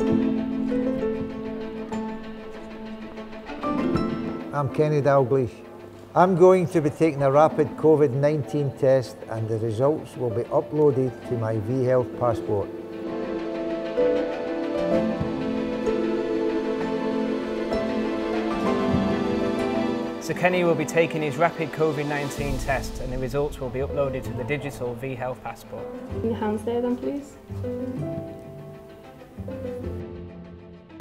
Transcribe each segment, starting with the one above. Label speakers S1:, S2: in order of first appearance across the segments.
S1: I'm Kenny Dalglish. I'm going to be taking a rapid COVID-19 test and the results will be uploaded to my V-Health passport.
S2: So Kenny will be taking his rapid COVID-19 test and the results will be uploaded to the digital V-Health passport.
S3: Your hands there then please.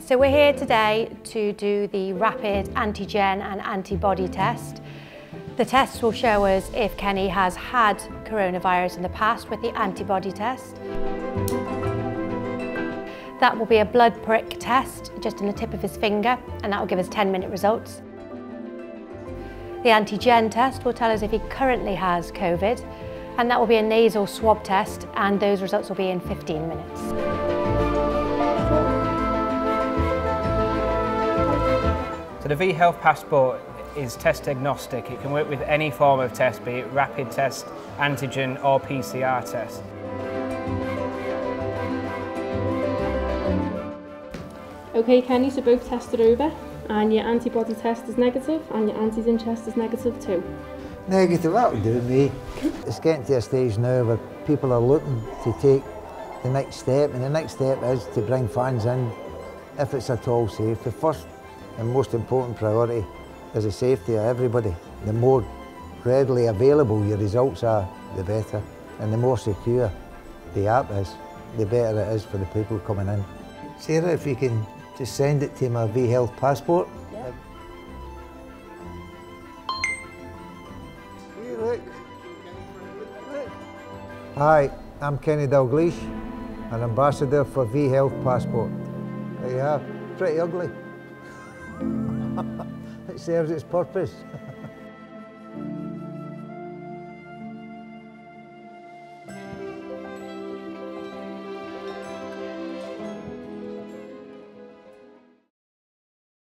S4: So we're here today to do the rapid antigen and antibody test. The test will show us if Kenny has had coronavirus in the past with the antibody test. That will be a blood prick test just in the tip of his finger and that will give us 10 minute results. The antigen test will tell us if he currently has COVID and that will be a nasal swab test and those results will be in 15 minutes.
S2: So the V-Health passport is test agnostic. It can work with any form of test, be it rapid test, antigen or PCR test.
S3: Okay Kenny, so both tests are over and your antibody test is negative and your antigen test is negative too.
S1: Negative, that will do me. It's getting to a stage now where people are looking to take the next step and the next step is to bring fans in if it's at all safe. The first and most important priority is the safety of everybody. The more readily available your results are, the better. And the more secure the app is, the better it is for the people coming in. Sarah, if you can just send it to my V-Health passport.
S3: Yep.
S1: look. Look. Hi, I'm Kenny Dalglish, an ambassador for V-Health passport. There you are, pretty ugly. it serves its purpose.